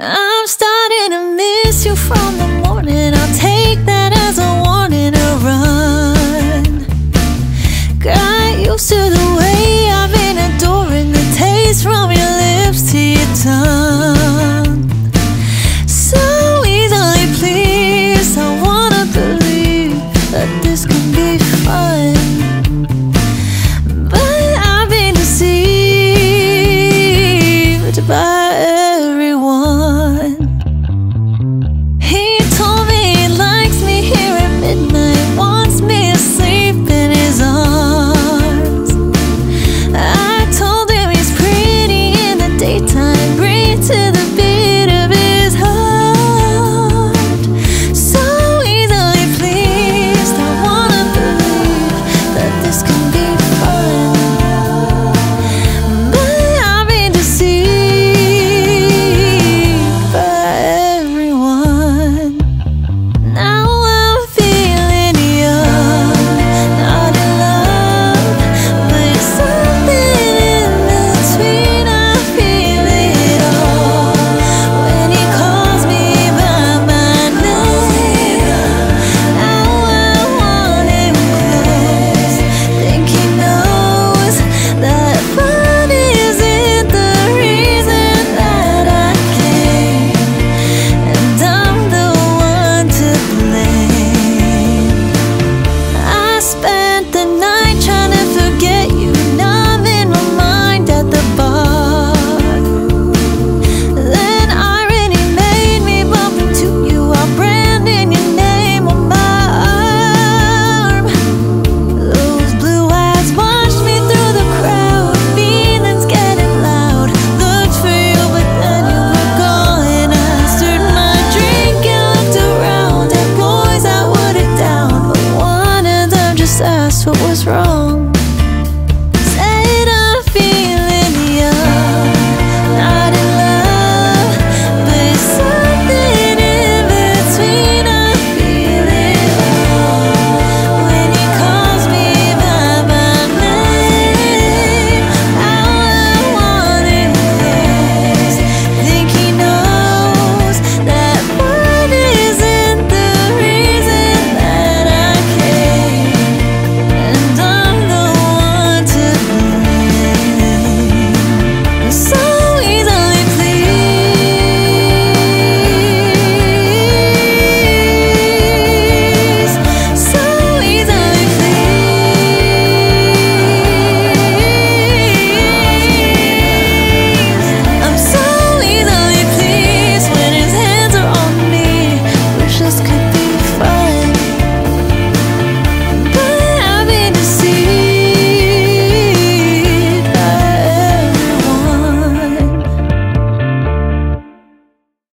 I'm starting to miss you from the morning. I'll take that as a warning to run. Got used to the way I've been adoring The taste from your lips to your tongue. what's was wrong.